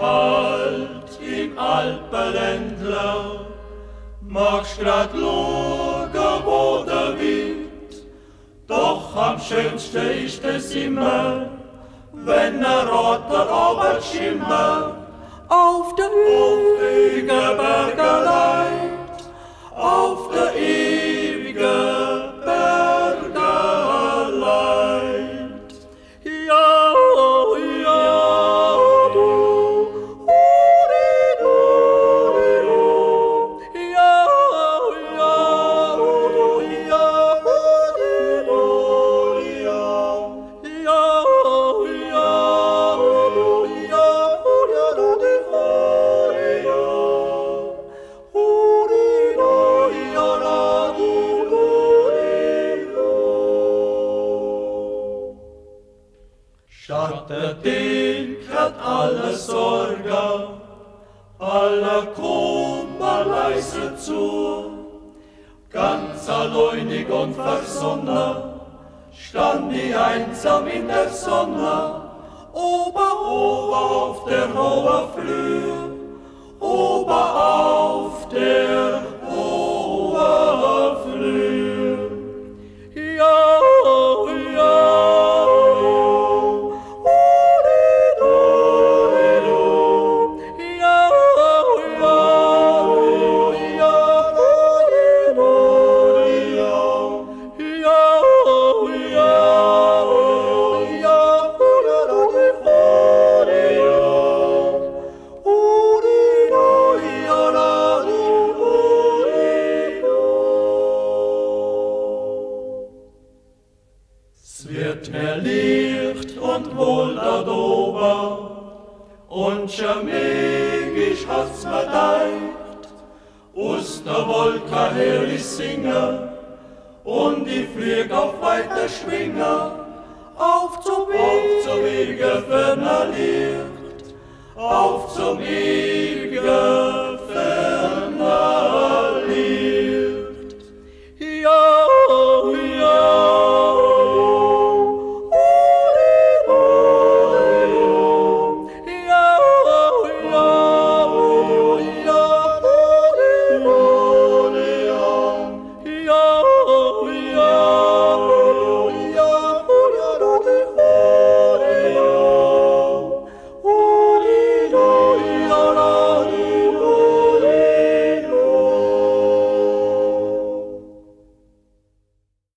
halt im Alpenländler, magst grad schauen, wo der Wind, doch am schönsten ist es immer, wenn er roter Abend schimmert, auf der Hügelberge leit, auf Schattet hat alle Sorge, alle Kummer leise zu. Ganz alleinig und versonnen stand die einsam in der Sonne, ober, ober auf der hohen Flur, wird mehr Licht und wohl da oben, und schon magisch hat's mir deicht, aus der Wolke her ich singe, und ich flieg auf weiter Schwinge, auf zum auf zum ewige ferner Licht, auf zum ferner